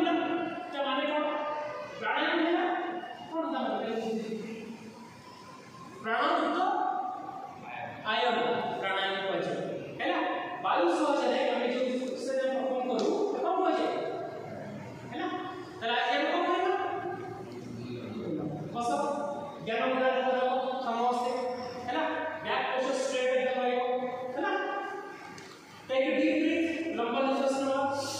विलंब जमाने का प्राणायाम है प्रोत्साहन प्राणायाम तो आयम प्राणायाम को है है ना वायु श्वसन है हमें जो उससे जब परफॉर्म करो तो कम हो जाए है ना तो आज क्या कम होएगा फसल ज्ञान उदाहरण Number.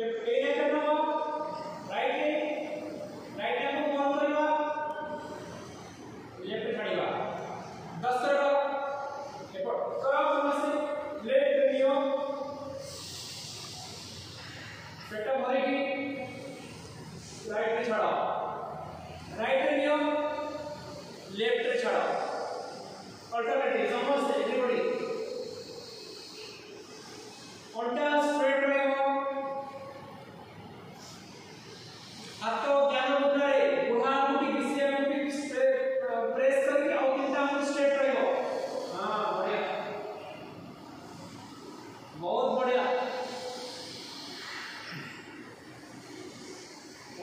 certificate. बहुत बढ़िया।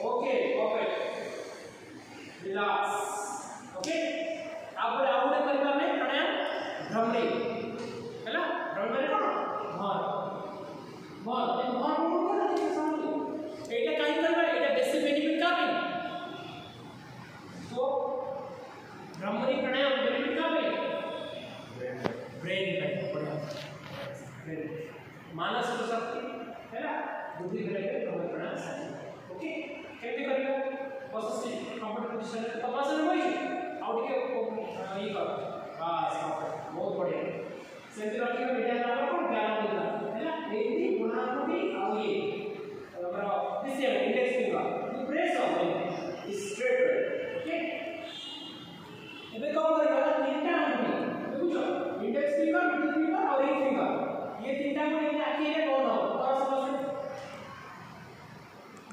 ओके परफेक्ट रिलैक्स ओके आप राउंड परिवार में प्राणायाम भ्रमणी ହେଲା ବୁଦ୍ଧି ଭ୍ରମରୀ ପ୍ରାଣାୟାମ ସାହାଯ୍ୟ ଓକେ କେମିତି କରିବା ବସିଛି କମ୍ପ୍ୟୁଟର ପୋଜିସନରେ ତମାସରେ ବଇଛି ଆଉ ଟିକେ ଇଏ କର ବାସ୍ perfect, ବହୁତ ବଢ଼ିଆ ସେମିତି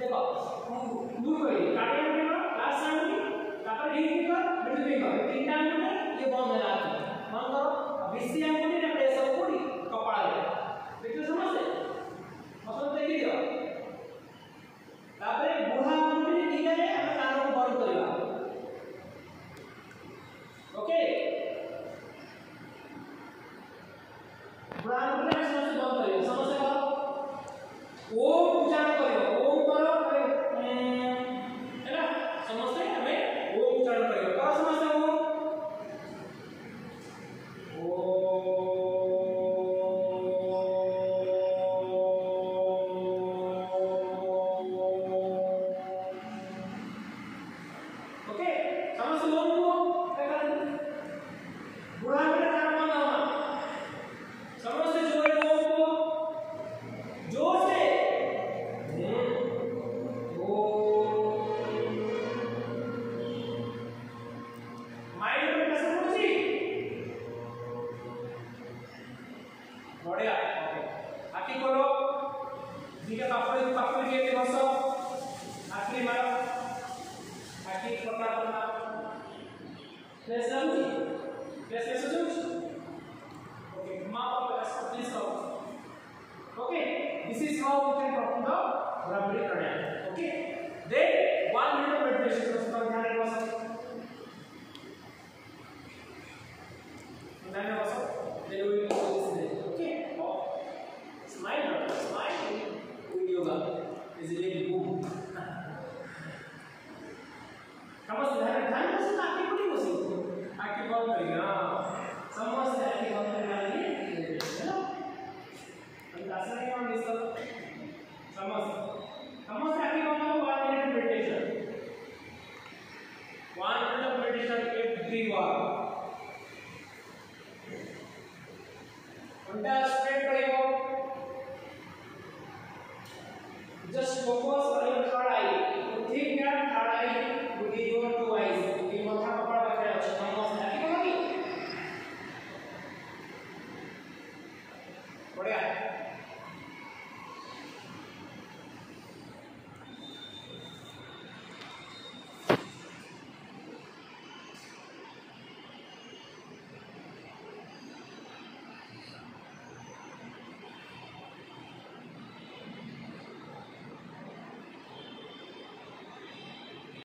देखो दूर करिए काटे आंगुठी में लास्ट आंगुठी तापर रिंग फिंगर मिडिल फिंगर तीन टाइम आंगुठी ये बंद लगा रात मान करो। अब बीसी आंगुठी ने press up jika papua papua dia termasuk akhir malam akhir pertama There's no need. There's no solution. Okay, map of this out. Okay, this is how we can perform the rubbery product. Okay, then one minute meditation उल्टा straight करेगा just focus on your third eye